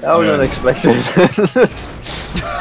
That was yeah. unexpected.